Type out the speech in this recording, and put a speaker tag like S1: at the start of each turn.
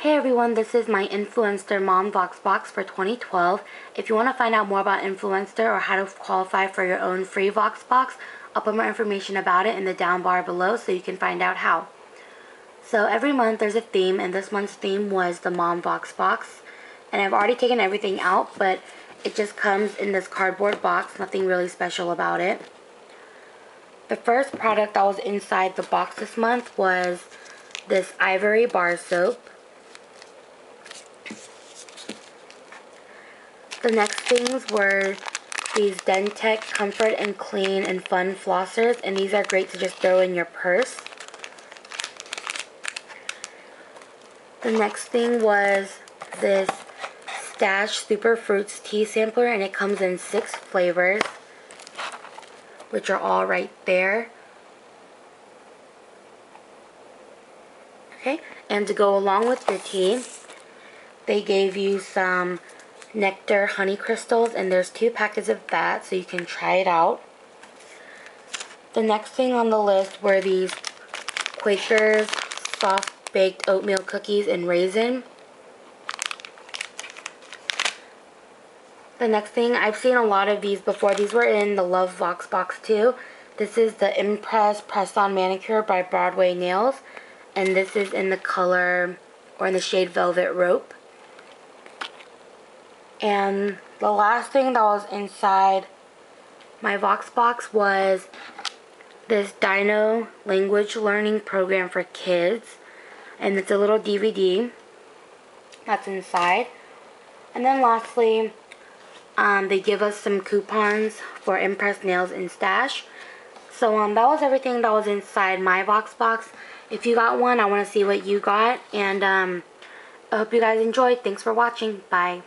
S1: Hey everyone, this is my Influenster Mom Vox Box for 2012. If you want to find out more about Influenster or how to qualify for your own free Vox Box, I'll put more information about it in the down bar below so you can find out how. So every month there's a theme and this month's theme was the Mom Vox Box. And I've already taken everything out, but it just comes in this cardboard box, nothing really special about it. The first product that was inside the box this month was this Ivory Bar Soap. The next things were these DenTek Comfort and Clean and Fun Flossers, and these are great to just throw in your purse. The next thing was this Stash Super Fruits Tea Sampler, and it comes in six flavors, which are all right there. Okay, and to go along with your tea, they gave you some nectar honey crystals and there's two packets of that so you can try it out. The next thing on the list were these Quaker's soft baked oatmeal cookies and raisin. The next thing, I've seen a lot of these before. These were in the Love Vox box too. This is the Impress Press-On Manicure by Broadway Nails. And this is in the color, or in the shade Velvet Rope. And the last thing that was inside my Vox box was this Dino language learning program for kids. And it's a little DVD that's inside. And then lastly, um, they give us some coupons for Impress Nails and Stash. So um, that was everything that was inside my Vox box. If you got one, I want to see what you got. And um, I hope you guys enjoyed. Thanks for watching. Bye.